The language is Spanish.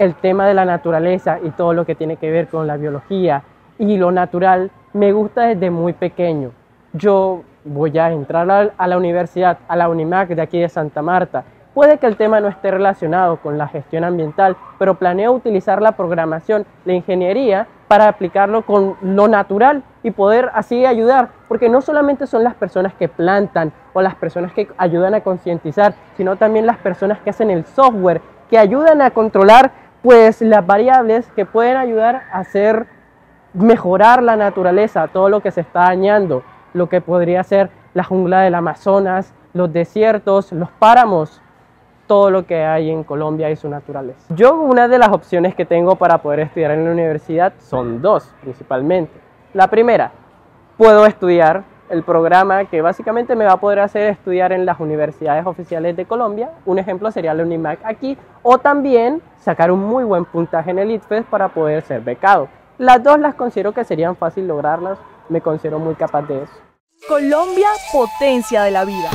el tema de la naturaleza y todo lo que tiene que ver con la biología y lo natural me gusta desde muy pequeño. Yo voy a entrar a la universidad, a la UNIMAC de aquí de Santa Marta. Puede que el tema no esté relacionado con la gestión ambiental, pero planeo utilizar la programación, la ingeniería, para aplicarlo con lo natural y poder así ayudar, porque no solamente son las personas que plantan o las personas que ayudan a concientizar, sino también las personas que hacen el software, que ayudan a controlar pues las variables que pueden ayudar a hacer mejorar la naturaleza, todo lo que se está dañando, lo que podría ser la jungla del Amazonas, los desiertos, los páramos, todo lo que hay en Colombia y su naturaleza. Yo una de las opciones que tengo para poder estudiar en la universidad son dos principalmente. La primera, puedo estudiar el programa que básicamente me va a poder hacer estudiar en las universidades oficiales de Colombia. Un ejemplo sería la UNIMAC aquí. O también sacar un muy buen puntaje en el ITFES para poder ser becado. Las dos las considero que serían fácil lograrlas. Me considero muy capaz de eso. Colombia, potencia de la vida.